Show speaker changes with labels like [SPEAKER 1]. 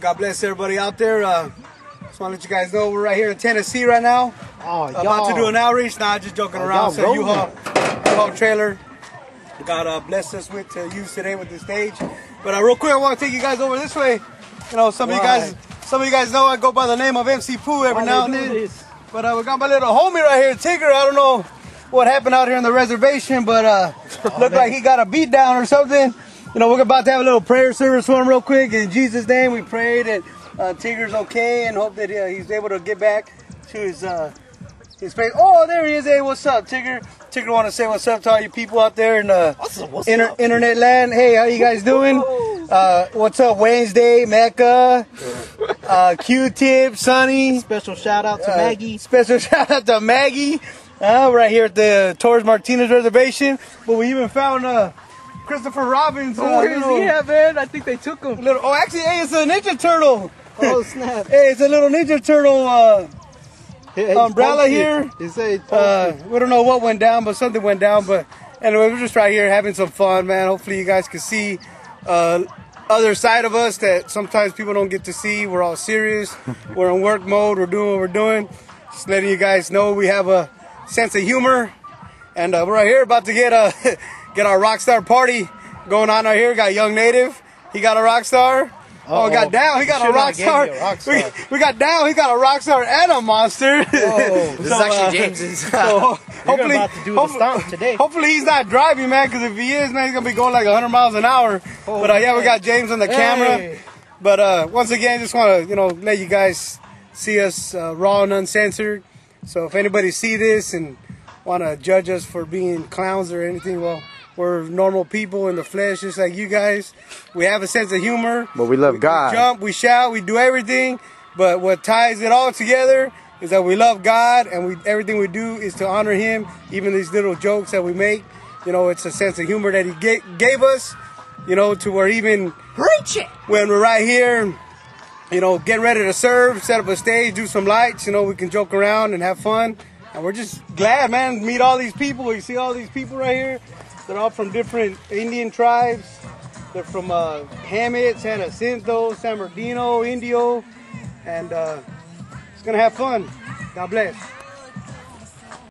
[SPEAKER 1] God bless everybody out there. Uh, just want to let you guys know we're right here in Tennessee right now.
[SPEAKER 2] Oh,
[SPEAKER 1] About to do an outreach. Nah, just joking
[SPEAKER 2] Oh,
[SPEAKER 1] around. So. U-Haul, U-Haul trailer. God uh, blessed us with to use today with the stage. But uh, real quick, I want to take you guys over this way. You know, some of you guys, some of you guys know I go by the name of MC Pooh every
[SPEAKER 2] Why
[SPEAKER 1] now and then.
[SPEAKER 2] this?
[SPEAKER 1] But uh, we got my little homie right here, Tigger. I don't know what happened out here on the reservation, but uh,
[SPEAKER 2] Oh,
[SPEAKER 1] looked like he got a beat down or something. You know, we're about to have a little prayer service for him real quick. In Jesus' name, we pray that uh, Tigger's okay and hope that uh, he's able to get back to his uh, his face. Oh, there he is. Hey, what's up, Tigger? Tigger want to say what's up to all you people out there in uh,
[SPEAKER 2] What's up, what's
[SPEAKER 1] inter-
[SPEAKER 2] up?
[SPEAKER 1] internet land. Hey, how you guys doing? Uh, what's up, Wednesday, Mecca, uh, Q-Tip, Sunny.
[SPEAKER 2] Special shout out to
[SPEAKER 1] Uh,
[SPEAKER 2] Maggie.
[SPEAKER 1] Special shout out to Maggie. Uh, right here at the Torres Martinez Reservation. But we even found uh, Christopher Robbins. Oh,
[SPEAKER 2] Where's
[SPEAKER 1] little,
[SPEAKER 2] he at, man? I think they took him.
[SPEAKER 1] little, oh, actually, hey, it's a Ninja Turtle.
[SPEAKER 2] Oh, snap.
[SPEAKER 1] hey, it's a little Ninja Turtle. Uh,
[SPEAKER 2] Hey, hey,
[SPEAKER 1] Umbrella here.
[SPEAKER 2] He said,
[SPEAKER 1] uh, we don't know what went down, but something went down. But anyway, we're just right here having some fun, man. Hopefully, you guys can see uh, other side of us that sometimes people don't get to see. We're all serious. we're in work mode. We're doing what we're doing. Just letting you guys know we have a sense of humor, and uh, we're right here about to get a get our Rockstar party going on right here. Got Young Native. He got a rock star. Oh,
[SPEAKER 2] Uh-oh.
[SPEAKER 1] got down. He got a
[SPEAKER 2] Should've
[SPEAKER 1] rock star.
[SPEAKER 2] a rock
[SPEAKER 1] We,
[SPEAKER 2] star.
[SPEAKER 1] we got down. He got a rock star and a monster.
[SPEAKER 2] Oh,
[SPEAKER 3] This
[SPEAKER 1] So,
[SPEAKER 3] is actually
[SPEAKER 1] uh,
[SPEAKER 3] James's.
[SPEAKER 1] so hopefully,
[SPEAKER 2] do
[SPEAKER 1] hopefully,
[SPEAKER 2] today.
[SPEAKER 1] hopefully he's not driving, man. Because if he is, man, he's gonna be going like 100 miles an hour. but uh, yeah, we got James on the camera. But uh, once again, just want to you know let you guys see us uh, raw and uncensored. So if anybody see this and want to judge us for being clowns or anything, well, we're normal people in the flesh, just like you guys. We have a sense of humor.
[SPEAKER 3] But we love
[SPEAKER 1] We
[SPEAKER 3] God.
[SPEAKER 1] jump, we shout, we do everything. But what ties it all together is that we love God, and we everything we do is to honor Him. Even these little jokes that we make, you know, it's a sense of humor that He ga- gave us. You know, to where even
[SPEAKER 3] Preach it.
[SPEAKER 1] when we're right here, you know, getting ready to serve, set up a stage, do some lights, you know, we can joke around and have fun. And we're just glad, man, to meet all these people. You see all these people right here? They're all from different Indian tribes. They're from uh, Hemet, San Jacinto, San Bernardino, Indio. And uh, it's to have fun. God bless.